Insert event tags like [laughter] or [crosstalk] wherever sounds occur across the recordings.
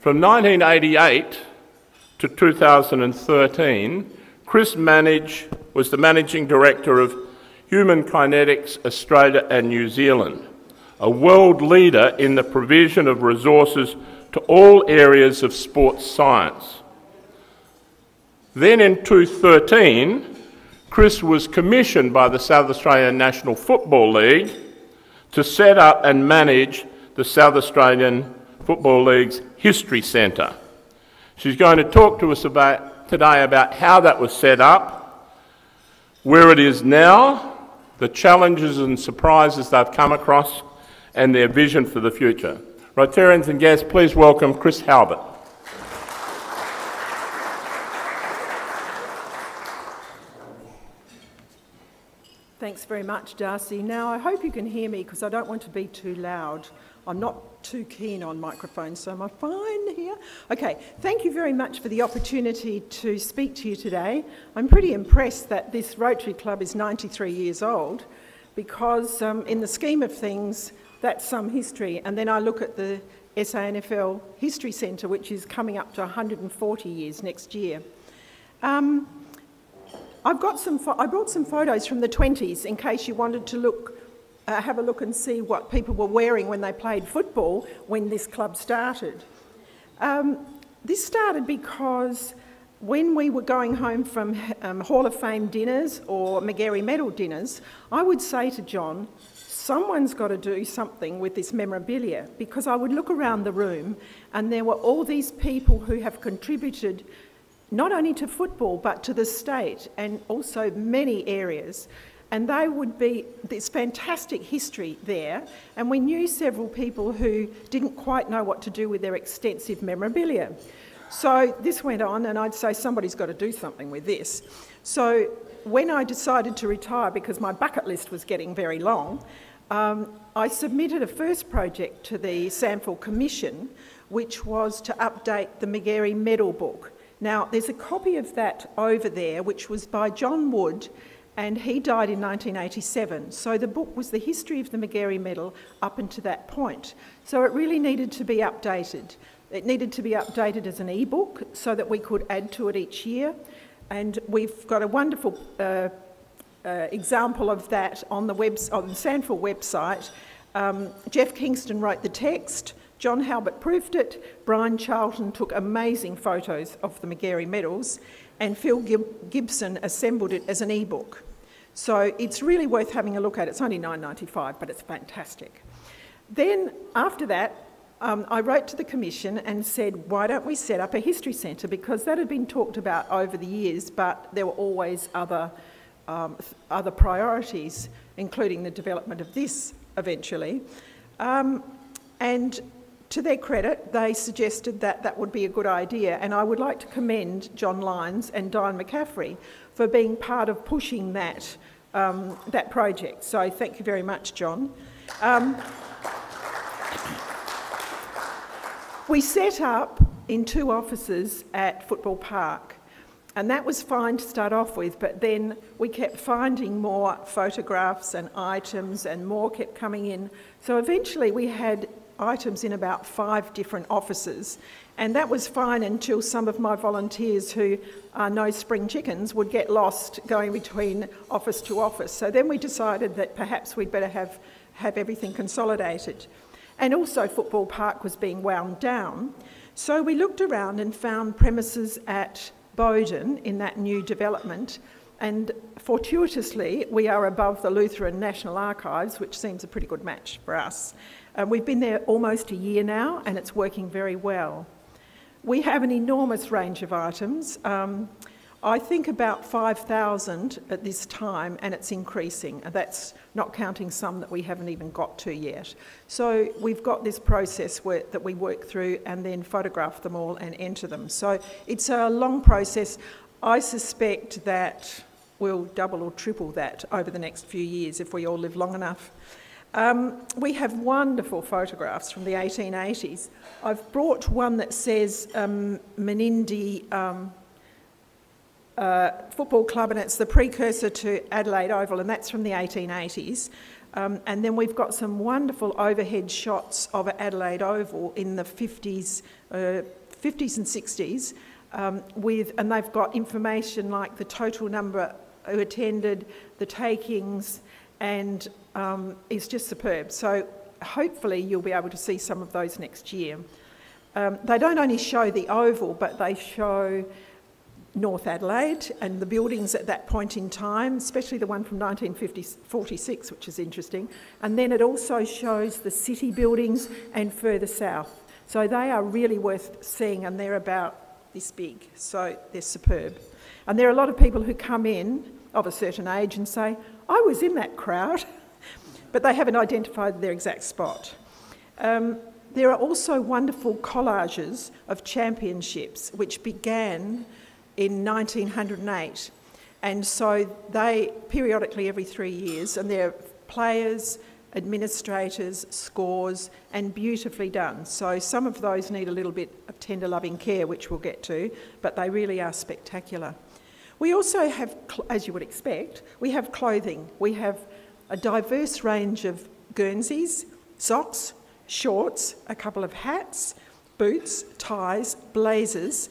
From 1988 to 2013, Chris Manage was the Managing Director of Human Kinetics Australia and New Zealand, a world leader in the provision of resources to all areas of sports science. Then in 2013, Chris was commissioned by the South Australian National Football League to set up and manage the South Australian Football League's History Centre. She's going to talk to us about, today about how that was set up, where it is now, the challenges and surprises they've come across, and their vision for the future. Rotarians and guests, please welcome Chris Halbert. Thanks very much, Darcy. Now, I hope you can hear me because I don't want to be too loud. I'm not too keen on microphones, so am I fine here? Okay, thank you very much for the opportunity to speak to you today. I'm pretty impressed that this Rotary Club is 93 years old because, um, in the scheme of things, that's some history. And then I look at the SANFL History Centre, which is coming up to 140 years next year. Um, I've got some, I brought some photos from the 20s in case you wanted to look, uh, have a look and see what people were wearing when they played football when this club started. Um, this started because when we were going home from um, Hall of Fame dinners or Magarey Medal dinners, I would say to John, someone's got to do something with this memorabilia because I would look around the room and there were all these people who have contributed not only to football but to the state and also many areas. And they would be this fantastic history there. And we knew several people who didn't quite know what to do with their extensive memorabilia. So this went on, and I'd say somebody's got to do something with this. So when I decided to retire, because my bucket list was getting very long, um, I submitted a first project to the SANFL Commission, which was to update the Magarey Medal Book. Now, there's a copy of that over there, which was by John Wood, and he died in 1987. So the book was the history of the Magarey Medal up until that point. So it really needed to be updated. It needed to be updated as an e-book so that we could add to it each year. And we've got a wonderful uh, uh, example of that on the, webs on the SANFL website. Um, Jeff Kingston wrote the text. John Halbert proofed it, Brian Charlton took amazing photos of the Magarey medals, and Phil Gib Gibson assembled it as an e-book. So it's really worth having a look at. It's only $9.95, but it's fantastic. Then after that, um, I wrote to the Commission and said, why don't we set up a history centre? Because that had been talked about over the years, but there were always other, um, other priorities, including the development of this eventually. Um, and to their credit, they suggested that that would be a good idea, and I would like to commend John Lyons and Diane McCaffrey for being part of pushing that, um, that project. So thank you very much, John. Um, we set up in two offices at Football Park, and that was fine to start off with, but then we kept finding more photographs and items, and more kept coming in. So eventually we had items in about five different offices. And that was fine until some of my volunteers who are no spring chickens would get lost going between office to office. So then we decided that perhaps we'd better have, have everything consolidated. And also Football Park was being wound down. So we looked around and found premises at Bowden in that new development. And fortuitously, we are above the Lutheran National Archives, which seems a pretty good match for us. Uh, we've been there almost a year now and it's working very well. We have an enormous range of items. Um, I think about 5,000 at this time and it's increasing. That's not counting some that we haven't even got to yet. So we've got this process where, that we work through and then photograph them all and enter them. So it's a long process. I suspect that we'll double or triple that over the next few years if we all live long enough. Um, we have wonderful photographs from the 1880s. I've brought one that says um, Menindee um, uh, Football Club, and it's the precursor to Adelaide Oval, and that's from the 1880s. Um, and then we've got some wonderful overhead shots of Adelaide Oval in the 50s, uh, 50s and 60s, um, with, and they've got information like the total number who attended, the takings, and um, it's just superb. So hopefully you'll be able to see some of those next year. Um, they don't only show the oval, but they show North Adelaide and the buildings at that point in time, especially the one from 1946, which is interesting. And then it also shows the city buildings and further south. So they are really worth seeing and they're about this big. So they're superb. And there are a lot of people who come in of a certain age and say, I was in that crowd, [laughs] but they haven't identified their exact spot. Um, there are also wonderful collages of championships which began in 1908. And so they periodically every three years, and they're players, administrators, scores, and beautifully done. So some of those need a little bit of tender loving care, which we'll get to, but they really are spectacular. We also have, as you would expect, we have clothing. We have a diverse range of Guernseys, socks, shorts, a couple of hats, boots, ties, blazers,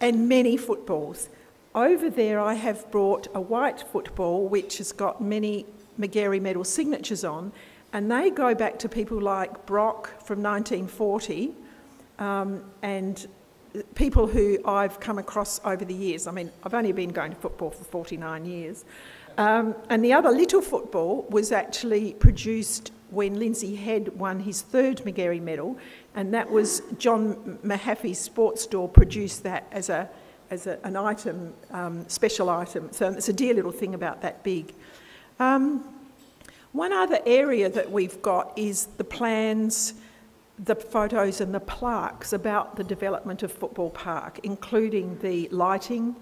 and many footballs. Over there, I have brought a white football which has got many Magarey medal signatures on, and they go back to people like Brock from 1940 um, and people who I've come across over the years. I mean, I've only been going to football for 49 years. Um, and the other little football was actually produced when Lindsay Head won his third Magarey medal, and that was John Mahaffey's sports store produced that as a as a, an item, um, special item. So it's a dear little thing about that big. Um, one other area that we've got is the plans, the photos and the plaques about the development of Football Park, including the lighting,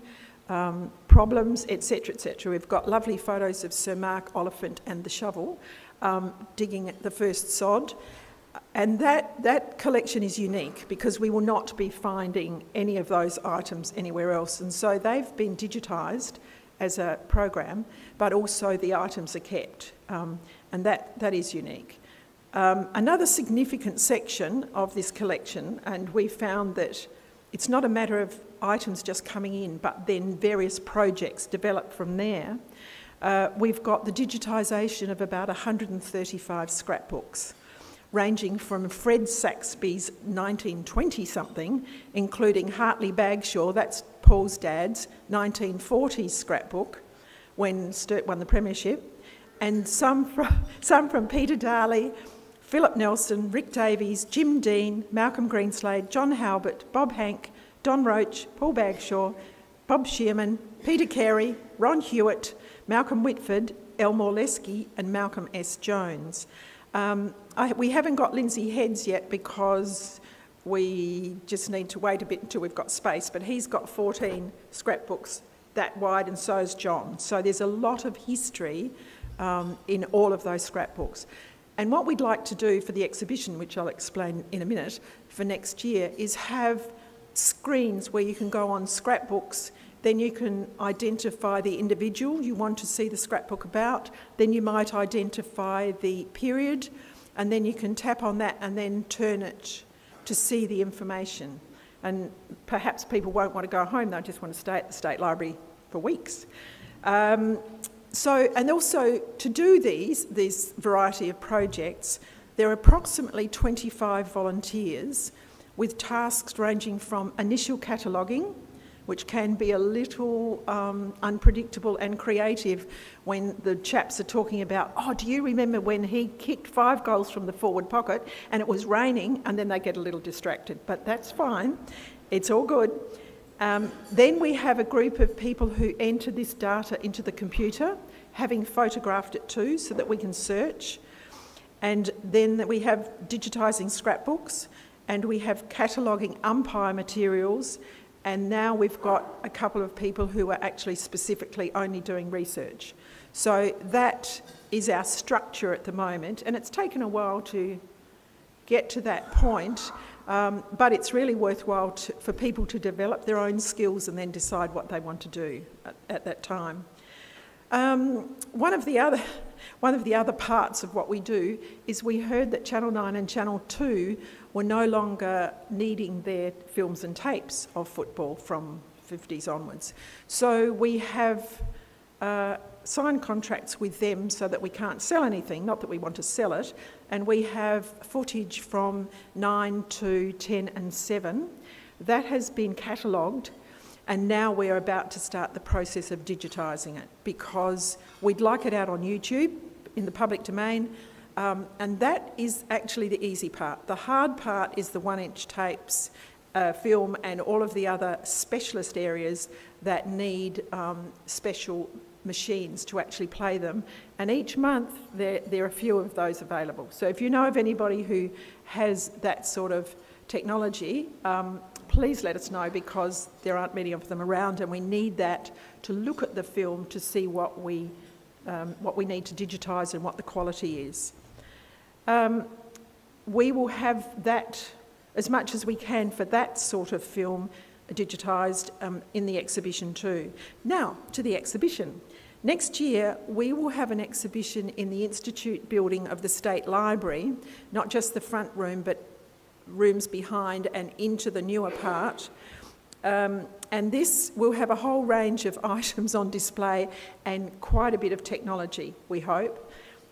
um, problems, etc., etc. We've got lovely photos of Sir Mark Oliphant and the shovel um, digging the first sod. And that, that collection is unique because we will not be finding any of those items anywhere else. And so they've been digitised as a program, but also the items are kept. Um, and that, that is unique. Um, another significant section of this collection, and we found that it's not a matter of items just coming in, but then various projects develop from there. Uh, we've got the digitisation of about 135 scrapbooks, ranging from Fred Saxby's 1920 something, including Hartley Bagshaw, that's Paul's dad's 1940s scrapbook when Sturt won the Premiership, and some from, [laughs] some from Peter Darley, Philip Nelson, Rick Davies, Jim Dean, Malcolm Greenslade, John Halbert, Bob Hank, Don Roach, Paul Bagshaw, Bob Shearman, Peter Carey, Ron Hewitt, Malcolm Whitford, Elmore Lesky, and Malcolm S. Jones. Um, I, we haven't got Lindsay Heads yet because we just need to wait a bit until we've got space, but he's got 14 scrapbooks that wide, and so has John. So there's a lot of history um, in all of those scrapbooks. And what we'd like to do for the exhibition, which I'll explain in a minute, for next year, is have screens where you can go on scrapbooks then you can identify the individual you want to see the scrapbook about. Then you might identify the period, and then you can tap on that and then turn it to see the information. And perhaps people won't want to go home, they'll just want to stay at the State Library for weeks. Um, so, and also to do these, this variety of projects, there are approximately 25 volunteers with tasks ranging from initial cataloguing, which can be a little um, unpredictable and creative when the chaps are talking about, oh, do you remember when he kicked five goals from the forward pocket and it was raining, and then they get a little distracted. But that's fine, it's all good. Um, then we have a group of people who enter this data into the computer, having photographed it too, so that we can search. And then we have digitising scrapbooks, and we have cataloguing umpire materials and now we've got a couple of people who are actually specifically only doing research. So that is our structure at the moment, and it's taken a while to get to that point, um, but it's really worthwhile to, for people to develop their own skills and then decide what they want to do at, at that time. Um, one of the other one of the other parts of what we do is we heard that Channel 9 and Channel 2 were no longer needing their films and tapes of football from 50s onwards. So we have uh, signed contracts with them so that we can't sell anything, not that we want to sell it, and we have footage from 9 to 10 and 7. That has been catalogued and now we're about to start the process of digitising it because we'd like it out on YouTube in the public domain. Um, and that is actually the easy part. The hard part is the one inch tapes, uh, film, and all of the other specialist areas that need um, special machines to actually play them. And each month there, there are a few of those available. So if you know of anybody who has that sort of technology, um, please let us know because there aren't many of them around and we need that to look at the film to see what we, um, what we need to digitise and what the quality is. Um, we will have that as much as we can for that sort of film digitised um, in the exhibition too. Now, to the exhibition. Next year, we will have an exhibition in the Institute building of the State Library, not just the front room, but rooms behind and into the newer part. Um, and this will have a whole range of [laughs] items on display and quite a bit of technology, we hope.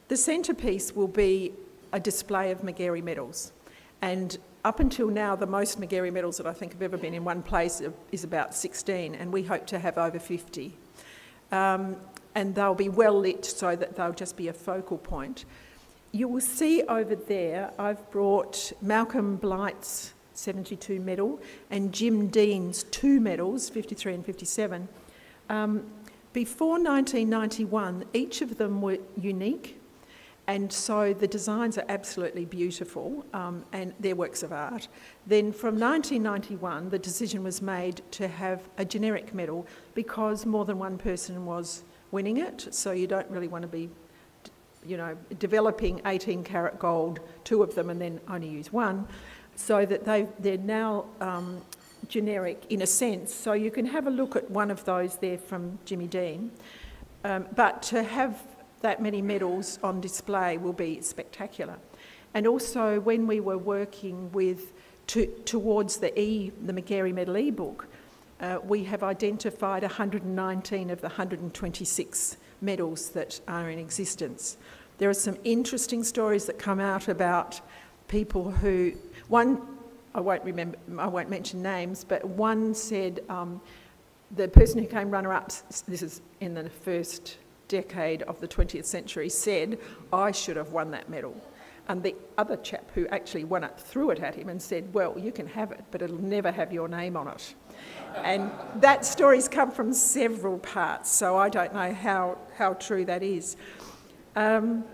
The centrepiece will be a display of Magarey medals. And up until now, the most Magarey medals that I think have ever been in one place is about 16, and we hope to have over 50. Um, and they'll be well lit so that they'll just be a focal point you will see over there, I've brought Malcolm Blight's 72 medal and Jim Dean's two medals, 53 and 57. Um, before 1991, each of them were unique, and so the designs are absolutely beautiful um, and they're works of art. Then from 1991, the decision was made to have a generic medal because more than one person was winning it, so you don't really want to be you know, developing 18 karat gold, two of them, and then only use one, so that they, they're now um, generic in a sense. So you can have a look at one of those there from Jimmy Dean. Um, but to have that many medals on display will be spectacular. And also, when we were working with to, towards the E, the Magarey Medal e-book, uh, we have identified 119 of the 126 medals that are in existence. There are some interesting stories that come out about people who, one, I won't remember, I won't mention names, but one said um, the person who came runner-up, this is in the first decade of the 20th century, said, I should have won that medal. And the other chap who actually won it threw it at him and said, Well, you can have it, but it'll never have your name on it. And that story's come from several parts, so I don't know how, how true that is. Um,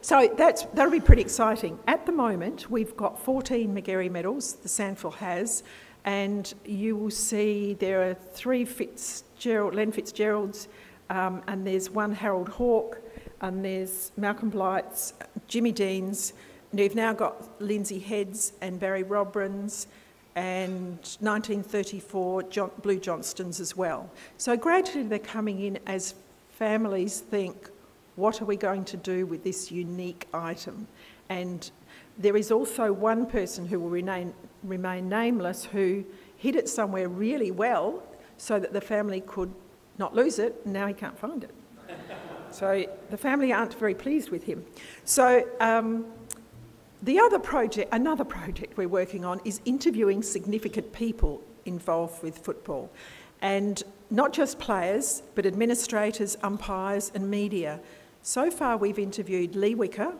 so that's, that'll be pretty exciting. At the moment, we've got 14 Magarey medals, the SANFL has, and you will see there are three Fitzgerald, Len Fitzgeralds, um, and there's one Harold Hawke, and there's Malcolm Blight's, Jimmy Dean's, and we've now got Lindsay Heads and Barrie Robran's, and 1934 John, Blue Johnstons as well. So gradually they're coming in as families think, what are we going to do with this unique item? And there is also one person who will remain, remain nameless who hid it somewhere really well so that the family could not lose it, and now he can't find it. so the family aren't very pleased with him. So um, the other project, another project we're working on is interviewing significant people involved with football. And not just players, but administrators, umpires and media. So far we've interviewed Lee Wicker,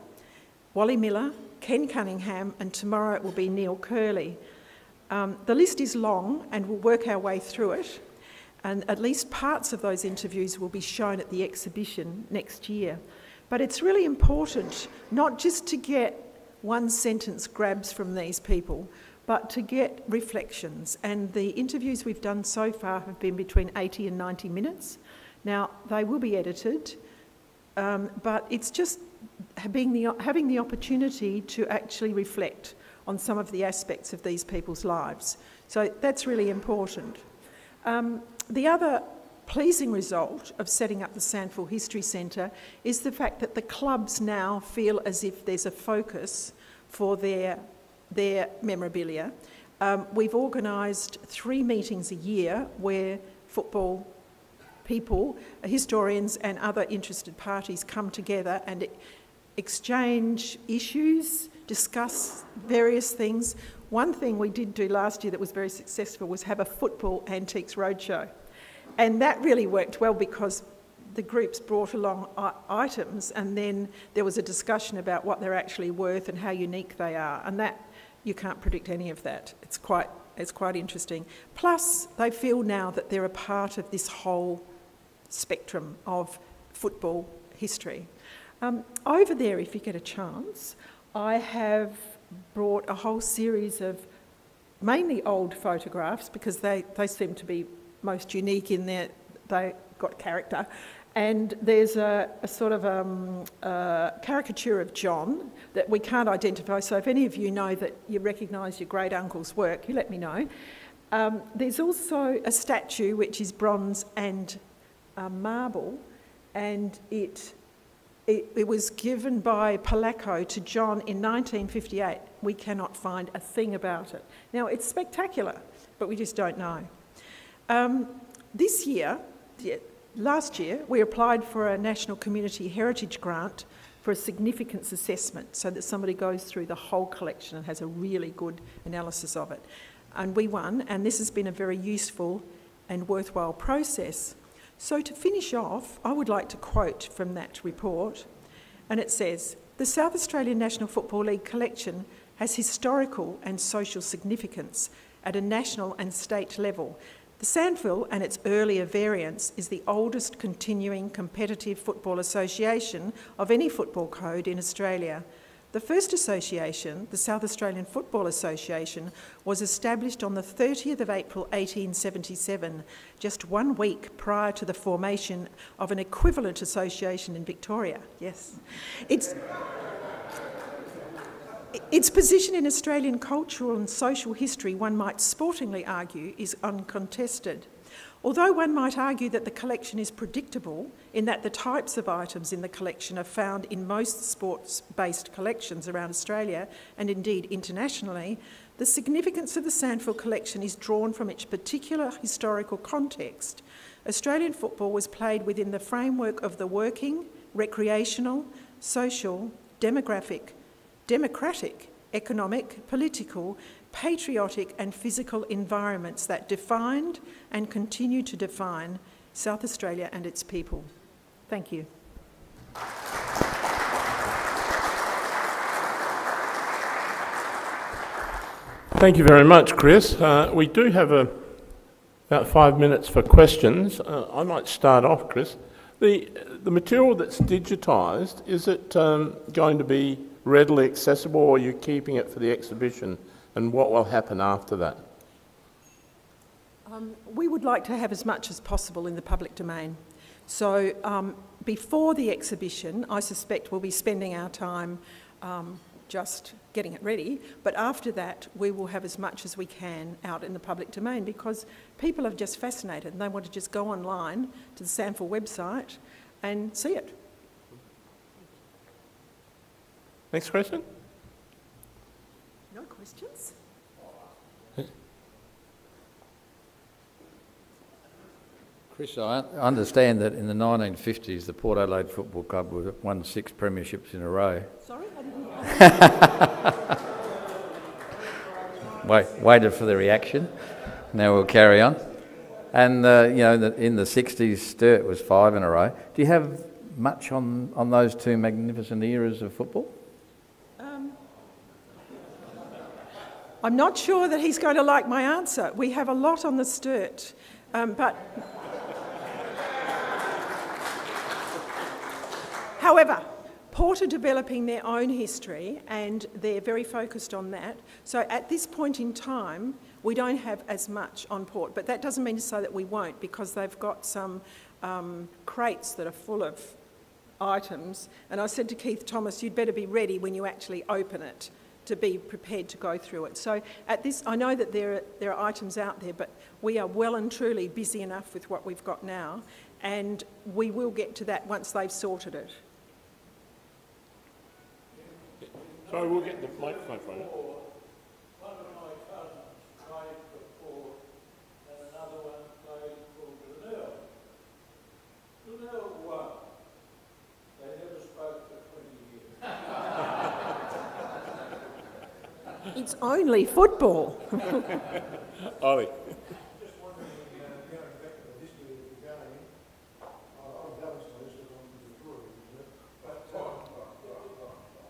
Wally Miller, Ken Cunningham and tomorrow it will be Neil Kerley. Um, the list is long and we'll work our way through it and at least parts of those interviews will be shown at the exhibition next year. But it's really important not just to get one sentence grabs from these people, but to get reflections. And the interviews we've done so far have been between 80 and 90 minutes. Now, they will be edited, um, but it's just having the, having the opportunity to actually reflect on some of the aspects of these people's lives. So that's really important. Um, the other pleasing result of setting up the SANFL History Centre is the fact that the clubs now feel as if there's a focus for their, their memorabilia. Um, we've organised three meetings a year where football people, historians and other interested parties come together and exchange issues, discuss various things. One thing we did do last year that was very successful was have a football antiques roadshow. And that really worked well because the groups brought along items and then there was a discussion about what they're actually worth and how unique they are. And that, you can't predict any of that. It's quite, it's quite interesting. Plus, they feel now that they're a part of this whole spectrum of football history. Um, over there, if you get a chance, I have brought a whole series of mainly old photographs because they, they seem to be most unique in their, they got character. And there's a, a sort of um, a caricature of John that we can't identify. So if any of you know that you recognise your great uncle's work, you let me know. Um, there's also a statue which is bronze and uh, marble, and it, it, it was given by Palaco to John in 1958. We cannot find a thing about it. Now, it's spectacular, but we just don't know. Um, this year, last year, we applied for a National Community Heritage Grant for a significance assessment so that somebody goes through the whole collection and has a really good analysis of it. And we won, and this has been a very useful and worthwhile process. So, to finish off, I would like to quote from that report, and it says The South Australian National Football League collection has historical and social significance at a national and state level. The SANFL and its earlier variants is the oldest continuing competitive football association of any football code in Australia. The first association, the South Australian Football Association, was established on the 30th of April 1877, just one week prior to the formation of an equivalent association in Victoria. Yes. It's, its position in Australian cultural and social history, one might sportingly argue, is uncontested. Although one might argue that the collection is predictable in that the types of items in the collection are found in most sports-based collections around Australia and indeed internationally, the significance of the SANFL collection is drawn from its particular historical context. Australian football was played within the framework of the working, recreational, social, demographic, democratic, economic, political, patriotic and physical environments that defined and continue to define South Australia and its people. Thank you. Thank you very much, Chris. Uh, we do have a, about five minutes for questions. Uh, I might start off, Chris. The, the material that's digitised, is it um, going to be readily accessible or are you keeping it for the exhibition and what will happen after that? Um, we would like to have as much as possible in the public domain. So um, before the exhibition, I suspect we'll be spending our time um, just getting it ready, but after that we will have as much as we can out in the public domain because people are just fascinated and they want to just go online to the SANFL website and see it. Next question. No questions? Chris, I understand that in the 1950s the Port Adelaide Football Club won six premierships in a row. Sorry, I didn't. [laughs] Wait, waited for the reaction. Now we'll carry on. And uh, you know, in the 60s, Sturt was five in a row. Do you have much on, on those two magnificent eras of football? I'm not sure that he's going to like my answer. We have a lot on the Sturt, um, but. However, Port are developing their own history and they're very focused on that. So at this point in time, we don't have as much on Port, but that doesn't mean to say that we won't because they've got some um, crates that are full of items. And I said to Keith Thomas, you'd better be ready when you actually open it to be prepared to go through it. So at this, I know that there are, there are items out there, but we are well and truly busy enough with what we've got now, and we will get to that once they've sorted it. Sorry, we'll get the microphone from you. One of my cousins played for Port and another one played for Glenelg. Glenelg won. They never spoke for 20 years. It's only football. Ollie. Just wondering, uh, going back to the history of the game, I- I'm devastated because I'm Victorian, but uh,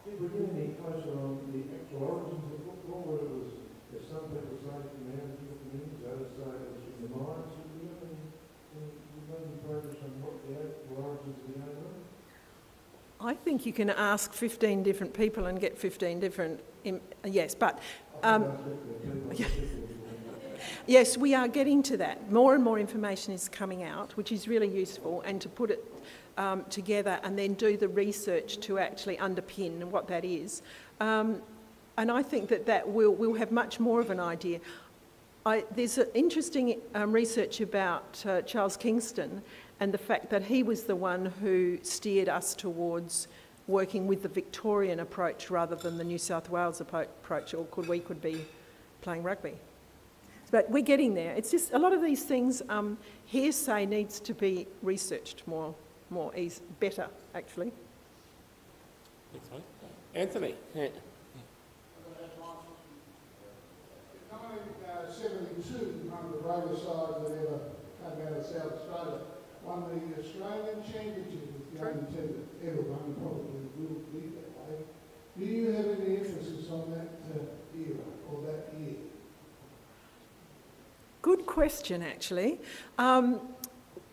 did we get any closer on the actual origins of football, whether it was, as some people say, from the Aboriginal communities, others say it was from the mines, did we have any, any, did we make any progress on what the actual origins of the game were? I think you can ask 15 different people and get 15 different, yes, but um, [laughs] Yes, we are getting to that. More and more information is coming out, which is really useful, and to put it um, together and then do the research to actually underpin what that is. Um, and I think that that will we'll have much more of an idea. I, there's an interesting um, research about uh, Charles Kingston and the fact that he was the one who steered us towards working with the Victorian approach rather than the New South Wales approach, or could we could be playing rugby. But we're getting there. It's just a lot of these things, um, hearsay needs to be researched more, more easy, better, actually. Thanks, mate. Anthony. Yeah. In 1972, one of the bravest sides that ever came out of South Australia won the Australian Championship with the only team that ever won, probably will be that way. Do you have any emphasis on that uh, era or that year? Good question, actually. Um,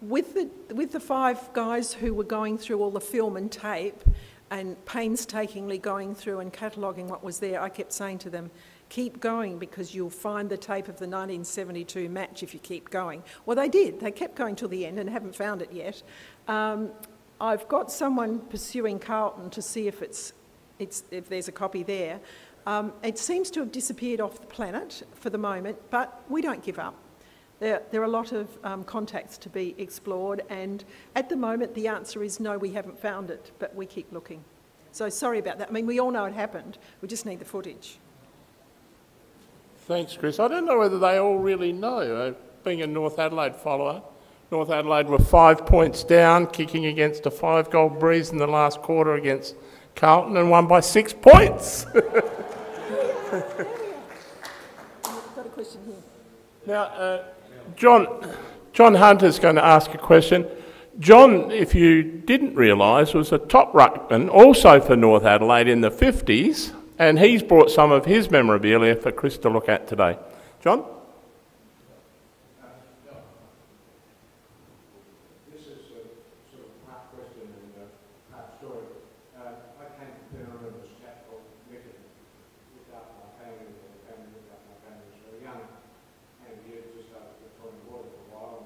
with, the, with the five guys who were going through all the film and tape and painstakingly going through and cataloguing what was there, I kept saying to them, keep going because you'll find the tape of the 1972 match if you keep going. Well, they did. They kept going till the end and haven't found it yet. Um, I've got someone pursuing Carlton to see if, it's, it's, if there's a copy there. Um, it seems to have disappeared off the planet for the moment, but we don't give up. There, there are a lot of um, contacts to be explored, and at the moment, the answer is no, we haven't found it, but we keep looking. So sorry about that. I mean, we all know it happened, we just need the footage. Thanks, Chris. I don't know whether they all really know. Uh, being a North Adelaide follower, North Adelaide were five points down, kicking against a five goal breeze in the last quarter against Carlton and won by six points. [laughs] Got a question here. now, uh, John, John Hunter's going to ask a question. John, if you didn't realise, was a top ruckman also for North Adelaide in the 50s, and he's brought some of his memorabilia for Chris to look at today. John? This is a sort of part question and uh, part story. Uh, I came to Penrith as a chap called Mickey, looked after my family, and the family looked after my family was very young, and he had just started Victorian Water for a while.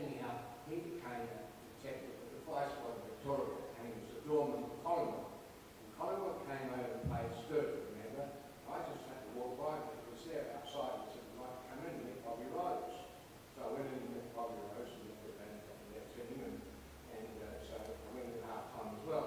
And anyhow, he became a detective at the fire squad of Victoria, and he was a doorman for Collingwood. And Collingwood came over and played Sturt, remember? I just had to walk by, but he was there outside, and said, "I'd like to come in and meet Bobby Rose." So I went in and met Bobby Rose, and looked at him, and left him, and, and uh, so I went at half time as well.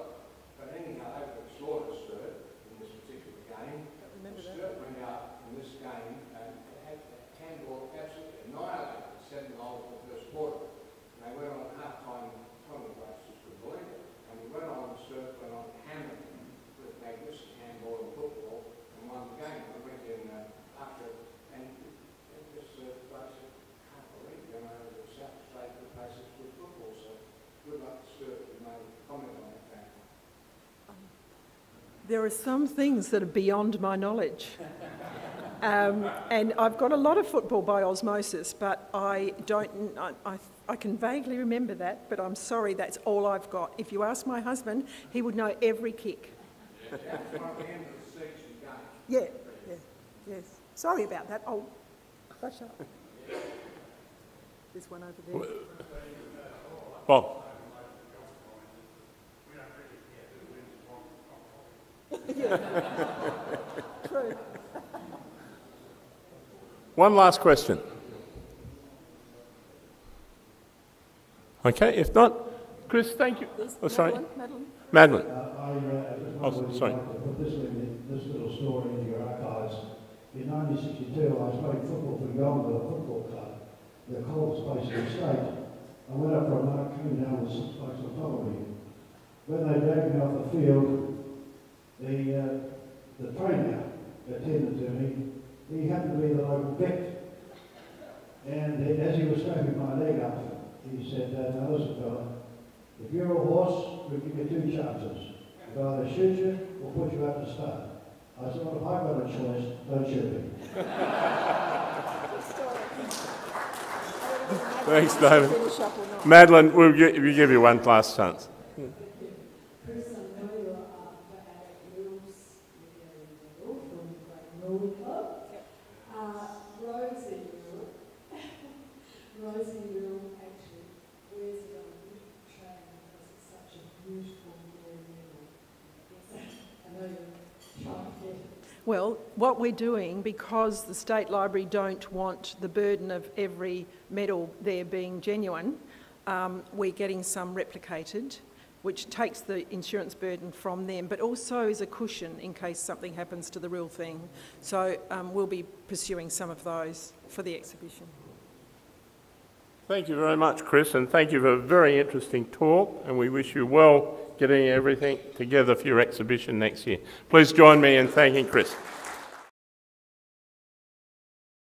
But anyhow, they were slaughtered Sturt in this particular game. remember that. Sturt went out in this game and had the handball absolutely annihilated, seven goals in the first quarter. And they went on at half time, Tommy Grace just couldn't believe it. And we went on, Sturt went on hammered them with magnificent handball and football and won the game. We went in uh, after, and and this uh, bloke said, can't believe you're going over to South Australia to play such good football. So good luck to Sturt, who made a comment on that game. There are some things that are beyond my knowledge. Um, and I've got a lot of football by osmosis, but I don't, I, I, I can vaguely remember that, but I'm sorry, that's all I've got. If you ask my husband, he would know every kick. Yeah, yeah, yes. Sorry about that. Oh, hush up. There's one over there. Bob? One last question. Okay, if not, Chris, thank you. Oh, sorry, Madeline? Madeline. Uh, I uh, Oh, sorry. you'd like to put this, little story into your archives. In 1962, I was playing football for Yonville Football Club, the coldest place in the state. I went up for a mark, came down with six bucks on top of me. When they dragged me off the field, the, uh, the trainer attended to me. He happened to be the local vet. And he- as he was strapping my leg up, he said, uh, now listen fella, if you're a horse, we give you two chances. If I either shoot you or put you out to start. I said, well, if I've got a choice, don't shoot me. Thanks, David. Finish up or not? Madeline, we'll gi- we'll give you one last chance. Chris, I know you're after Alec Mills, you're from the Great Mill Club. Uh, Rosie Mill, Rosie Mill actually wears it on the train because it's such a beautiful blue mill. It's- I know you're trying to get it. Well, what we're doing, because the State Library don't want the burden of every medal there being genuine, um, we're getting some replicated, which takes the insurance burden from them, but also is a cushion in case something happens to the real thing. So um, we'll be pursuing some of those for the exhibition. Thank you very much, Chris, and thank you for a very interesting talk, and we wish you well getting everything together for your exhibition next year. Please join me in thanking Chris.